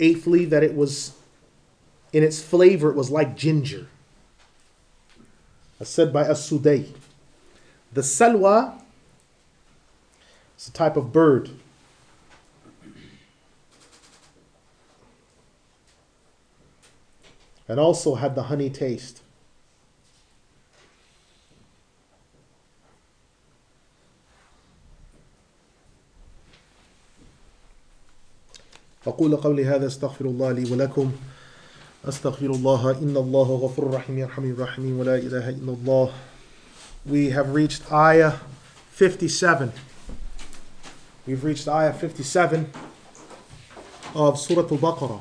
Eighthly, that it was, in its flavor, it was like ginger. As said by As-Suddi. The salwa is a type of bird. And also had the honey taste. أقول قولي هذا استغفر الله لي ولكم أستغفر الله إن الله غفور رحيم يرحم الراحمين ولا إله إلا الله We have reached ayah 57 We've reached ayah 57 of Surah Al-Baqarah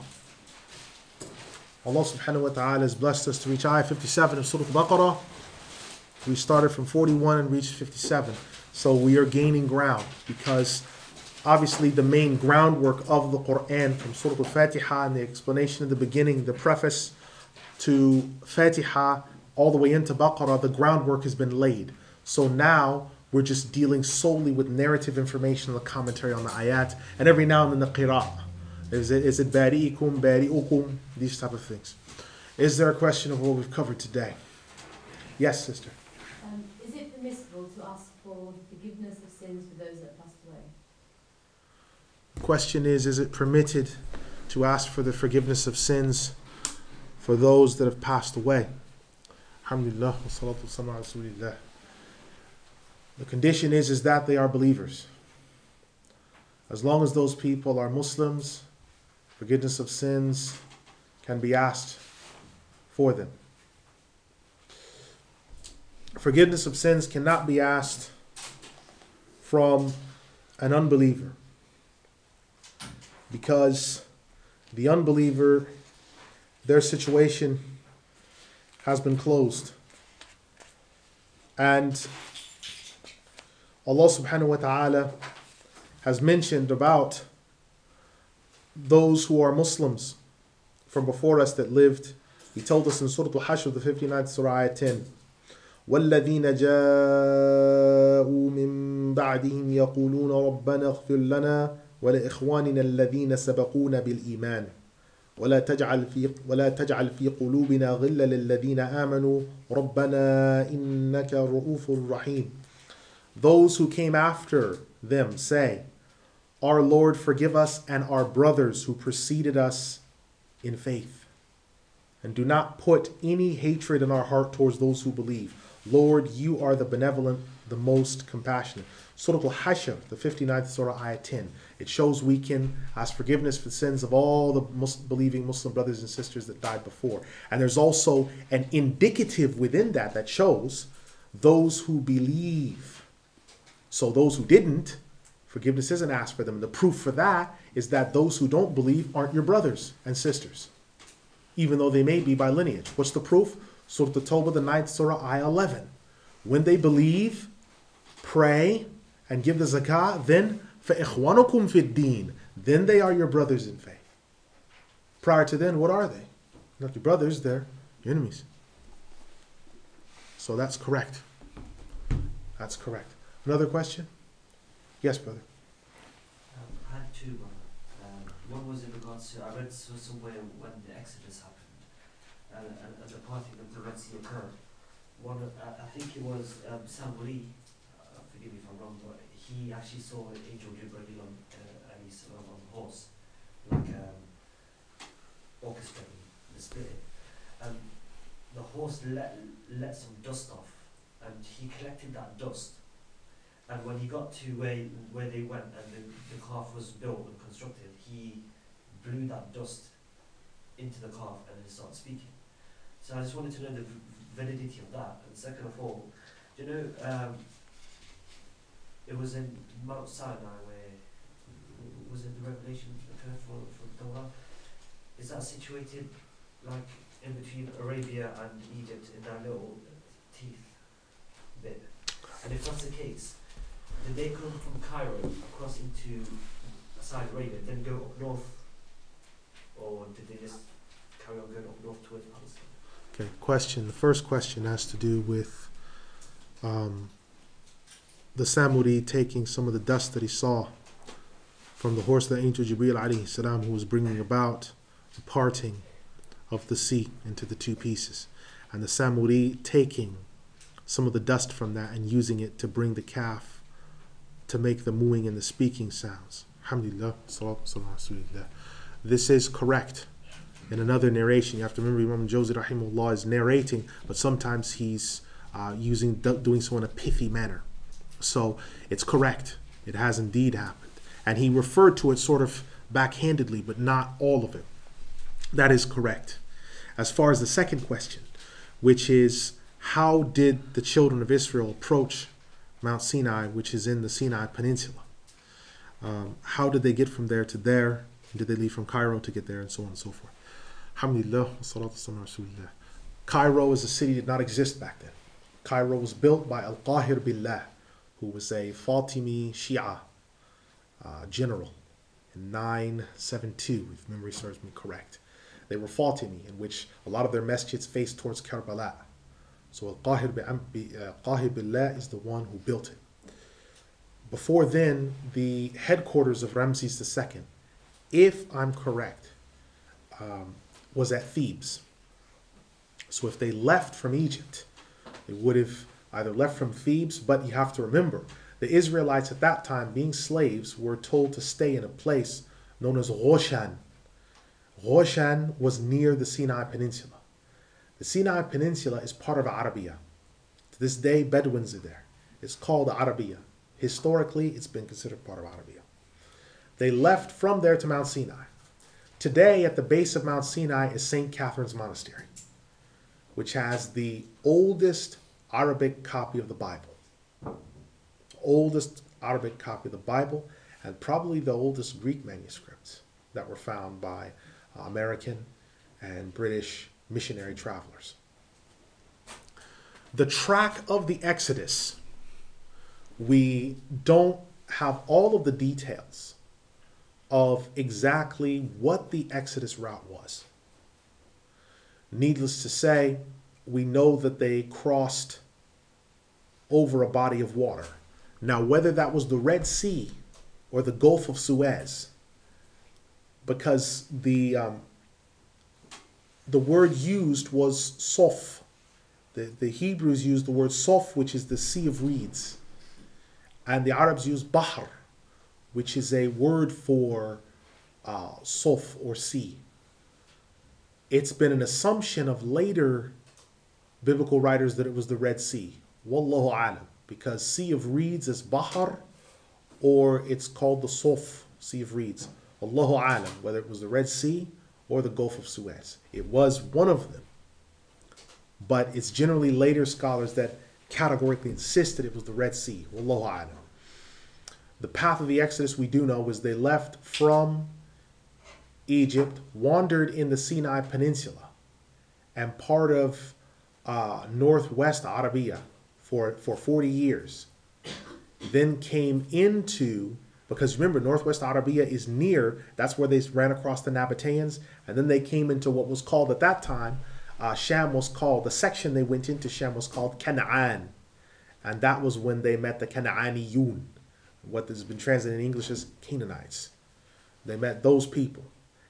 Allah subhanahu wa ta'ala has blessed us to reach ayah 57 of Surah Al-Baqarah We started from 41 and reached 57 So we are gaining ground because obviously the main groundwork of the Quran from Surah Al-Fatiha and the explanation in the beginning, the preface to Fatiha all the way into Baqarah, the groundwork has been laid. So now we're just dealing solely with narrative information the commentary on the ayat, and every now and then the qira'ah. Is it, is it bari'ikum, bari'ukum, these type of things. Is there a question of what we've covered today? Yes, sister. Um, is it permissible to ask for forgiveness of sins for those that passed away? Question is Is it permitted to ask for the forgiveness of sins for those that have passed away? Alhamdulillah. The condition is, is that they are believers. As long as those people are Muslims, forgiveness of sins can be asked for them. Forgiveness of sins cannot be asked from an unbeliever because the unbeliever, their situation has been closed. And Allah subhanahu wa ta'ala has mentioned about those who are Muslims from before us that lived. He told us in Surah Al-Hashr, the 59th Surah, Ayah 10. والذين جاءوا من بعدهم يقولون ربنا اغفر لنا ولإخواننا الذين سبقونا بالإيمان ولا تجعل في ولا تجعل في قلوبنا غلا للذين آمنوا ربنا إنك رؤوف رحيم Those who came after them say, Our Lord forgive us and our brothers who preceded us in faith. And do not put any hatred in our heart towards those who believe. Lord, you are the benevolent, the most compassionate. Surah Al-Hashr, the 59th Surah, Ayah 10. It shows we can ask forgiveness for the sins of all the Muslim, believing Muslim brothers and sisters that died before. And there's also an indicative within that that shows those who believe. So those who didn't, forgiveness isn't asked for them. The proof for that is that those who don't believe aren't your brothers and sisters, even though they may be by lineage. What's the proof? Surah At-Tawbah, the 9th Surah, Ayah 11. When they believe, pray, and give the zakah, then فَإِخْوَانُكُمْ فِي الدِّينِ Then they are your brothers in faith. Prior to then, what are they? Not your brothers, they're your enemies. So that's correct. That's correct. Another question? Yes, brother. Um, I had two. Um, one was in regards to, I read somewhere when the Exodus happened uh, and, and, and the parting of the Red Sea occurred. One, I, I think it was um, Samiri forgive me if I'm wrong, but he actually saw Angel Jibreel on, uh, and a horse, like um, orchestrating the spirit. And the horse let, let some dust off, and he collected that dust. And when he got to where where they went and the, the calf was built and constructed, he blew that dust into the calf and it started speaking. So I just wanted to know the validity of that. And second of all, do you know um, it was in Mount Sinai where was it the revelation occurred for for Torah? Is that situated like in between Arabia and Egypt in that little teeth bit? And if that's the case, did they come from Cairo across into Saudi Arabia, then go up north, or did they just carry on going up north towards Palestine? Okay, question. The first question has to do with um, the Samiri taking some of the dust that he saw from the horse that angel Jibril alayhi salam who was bringing about the parting of the sea into the two pieces and the Samiri taking some of the dust from that and using it to bring the calf to make the mooing and the speaking sounds. Alhamdulillah. This is correct. In another narration, you have to remember Imam Jawzi rahimahullah is narrating, but sometimes he's uh, using doing so in a pithy manner. So it's correct. It has indeed happened. And he referred to it sort of backhandedly, but not all of it. That is correct. As far as the second question, which is how did the children of Israel approach Mount Sinai, which is in the Sinai Peninsula? Um, how did they get from there to there? Did they leave from Cairo to get there, and so on and so forth? Cairo as a city did not exist back then. Cairo was built by Al Qahir Billah, who was a Fatimi Shia uh, general in 972, if memory serves me correct. They were Fatimi, in which a lot of their masjids faced towards Karbala. So Al Qahir uh, Billah is the one who built it. Before then, the headquarters of Ramses II, if I'm correct, um, was at Thebes. So if they left from Egypt, they would have either left from Thebes, but you have to remember, the Israelites at that time, being slaves, were told to stay in a place known as Goshen. Goshen was near the Sinai Peninsula. The Sinai Peninsula is part of Arabia. To this day, Bedouins are there. It's called Arabia. Historically, it's been considered part of Arabia. They left from there to Mount Sinai. Today, at the base of Mount Sinai is St. Catherine's Monastery, which has the oldest Arabic copy of the Bible. Oldest Arabic copy of the Bible, and probably the oldest Greek manuscripts that were found by uh, American and British missionary travelers. The track of the Exodus, we don't have all of the details of exactly what the Exodus route was. Needless to say, we know that they crossed over a body of water. Now, whether that was the Red Sea or the Gulf of Suez, because the um, the word used was sof. The, the Hebrews used the word sof, which is the sea of reeds, and the Arabs used bahr, which is a word for uh, sof or sea. It's been an assumption of later biblical writers that it was the Red Sea. Wallahu alam. Because Sea of Reeds is Bahar or it's called the Sof, Sea of Reeds. Allahu alam, whether it was the Red Sea or the Gulf of Suez. It was one of them. But it's generally later scholars that categorically insisted it was the Red Sea. Wallahu alam. The path of the Exodus, we do know, was they left from Egypt, wandered in the Sinai Peninsula, and part of uh, northwest Arabia for, for 40 years. Then came into, because remember, northwest Arabia is near, that's where they ran across the Nabateans, and then they came into what was called at that time, uh, Sham was called, the section they went into Sham was called Canaan. And that was when they met the Canaaniyun what has been translated in English as Canaanites. They met those people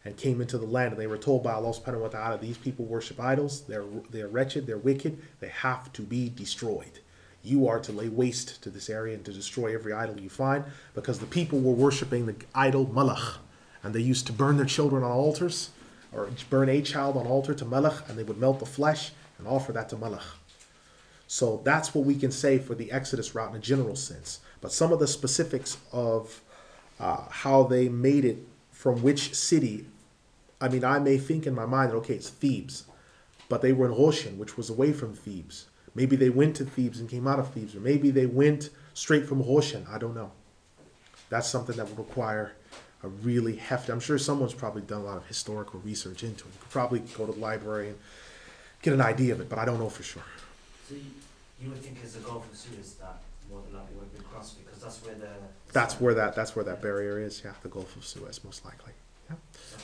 and came into the land, and they were told by Allah subhanahu wa ta'ala, these people worship idols, they're, they're wretched, they're wicked, they have to be destroyed. You are to lay waste to this area and to destroy every idol you find, because the people were worshiping the idol Malach, and they used to burn their children on altars, or burn a child on altar to Malach, and they would melt the flesh and offer that to Malach. So that's what we can say for the Exodus route in a general sense. But some of the specifics of uh, how they made it from which city, I mean, I may think in my mind that, okay, it's Thebes, but they were in Goshen, which was away from Thebes. Maybe they went to Thebes and came out of Thebes, or maybe they went straight from Goshen. I don't know. That's something that would require a really hefty. I'm sure someone's probably done a lot of historical research into it. You could probably go to the library and get an idea of it, but I don't know for sure. So you, you would think it's the Gulf of Suez that more than likely would have been crossed because that's where the. That's where that that's where that barrier is. Yeah, the Gulf of Suez, most likely.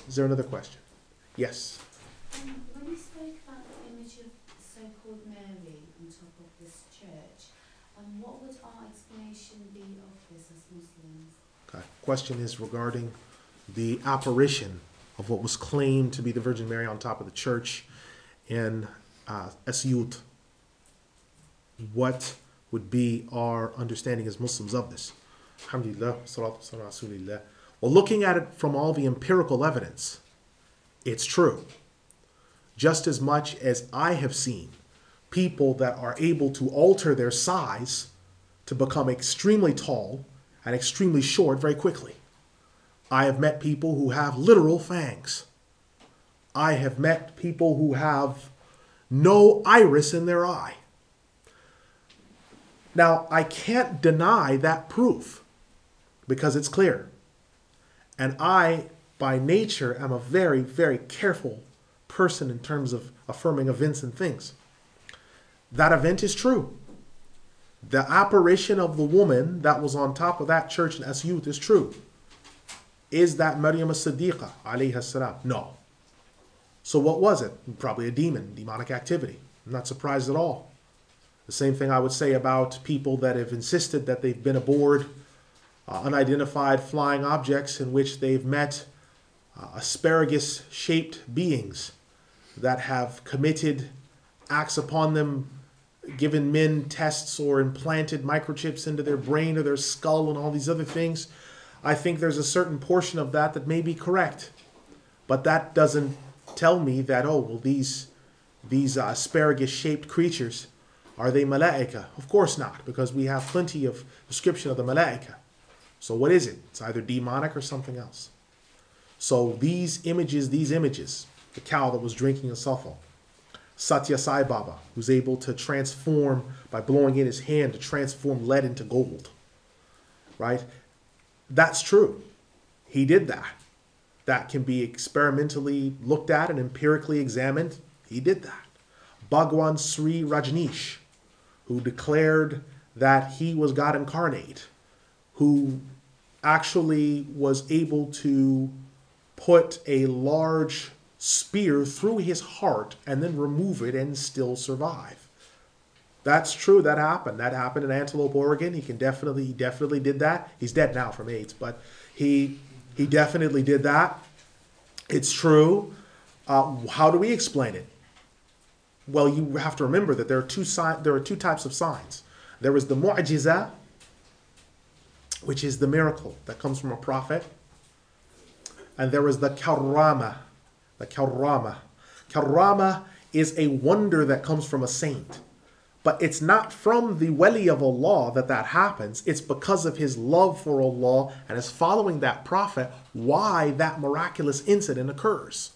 Is there another question? Yes. Um, when you spoke about the image of the so-called Mary on top of this church, um, what would our explanation be of this as Muslims? Okay. question is regarding the apparition of what was claimed to be the Virgin Mary on top of the church in uh, Asyut. What would be our understanding as Muslims of this? Alhamdulillah, salatu wassalamu ala rasulillah. Well, looking at it from all the empirical evidence, it's true. Just as much as I have seen people that are able to alter their size to become extremely tall and extremely short very quickly. I have met people who have literal fangs. I have met people who have no iris in their eye. Now, I can't deny that proof because it's clear. And I, by nature, am a very, very careful person in terms of affirming events and things. That event is true. The apparition of the woman that was on top of that church in Asyut is true. Is that Maryam as-Siddiqa alayha salam? No. So what was it? Probably a demon, demonic activity. I'm not surprised at all. The same thing I would say about people that have insisted that they've been aboard uh, unidentified flying objects in which they've met uh, asparagus shaped beings that have committed acts upon them, given men tests or implanted microchips into their brain or their skull and all these other things. I think there's a certain portion of that that may be correct, but that doesn't tell me that oh well these these uh, asparagus shaped creatures are they malaika? Of course not, because we have plenty of description of the malaika. So what is it? It's either demonic or something else. So these images, these images, the cow that was drinking a sulfur, Satya Sai Baba, who's able to transform by blowing in his hand to transform lead into gold. Right? That's true. He did that. That can be experimentally looked at and empirically examined. He did that. Bhagwan Shree Rajneesh, who declared that he was God incarnate, who actually was able to put a large spear through his heart and then remove it and still survive. That's true. That happened. That happened in Antelope, Oregon. He can definitely, he definitely did that. He's dead now from AIDS, but he he definitely did that. It's true. Uh, how do we explain it? Well, you have to remember that there are two si- there are two types of signs. There is the mu'jiza, which is the miracle that comes from a prophet, and there is the karama, the karama. Karama is a wonder that comes from a saint. But it's not from the wali of Allah that that happens. It's because of his love for Allah and his following that prophet why that miraculous incident occurs.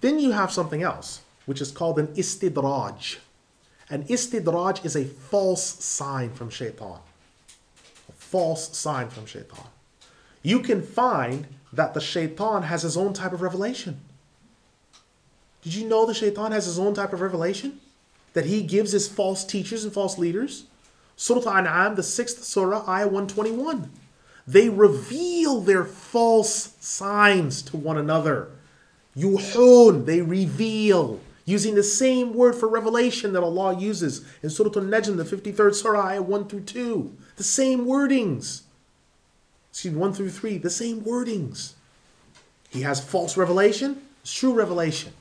Then you have something else, which is called an istidraj. An istidraj is a false sign from shaitan. False sign from shaitan. You can find that the shaitan has his own type of revelation. Did you know the shaitan has his own type of revelation? That he gives his false teachers and false leaders? Surah An'am, the sixth surah, ayah 121. They reveal their false signs to one another. Yuhun, they reveal. Using the same word for revelation that Allah uses in Surah Al-Najm, the 53rd surah, ayah 1 through 2. The same wordings. Excuse me, 1 through 3, the same wordings. He has false revelation, it's true revelation.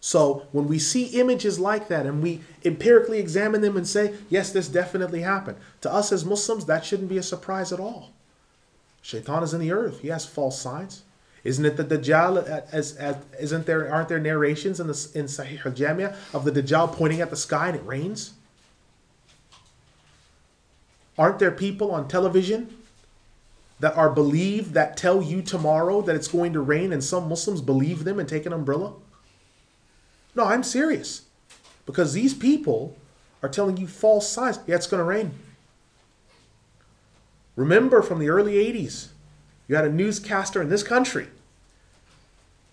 So when we see images like that and we empirically examine them and say, yes, this definitely happened, to us as Muslims, that shouldn't be a surprise at all. Shaitan is in the earth. He has false signs. Isn't it the Dajjal? As, as isn't there? Aren't there narrations in the in Sahih al-Jamia of the Dajjal pointing at the sky and it rains? Aren't there people on television that are believed that tell you tomorrow that it's going to rain, and some Muslims believe them and take an umbrella? No, I'm serious. Because these people are telling you false signs. Yeah, it's going to rain. Remember from the early 80s, you had a newscaster in this country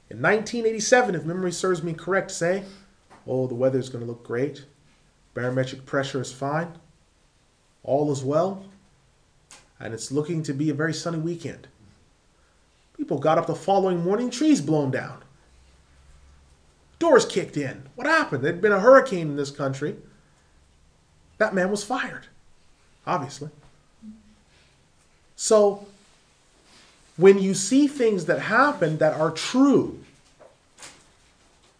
in 1987, if memory serves me correct, say, oh, the weather's going to look great. Barometric pressure is fine. All is well. And it's looking to be a very sunny weekend. People got up the following morning, trees blown down. Doors kicked in. What happened? There'd been a hurricane in this country. That man was fired, obviously. So when you see things that happen that are true,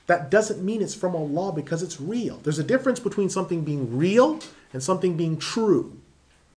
that doesn't mean it's from Allah because it's real. There's a difference between something being real and something being true.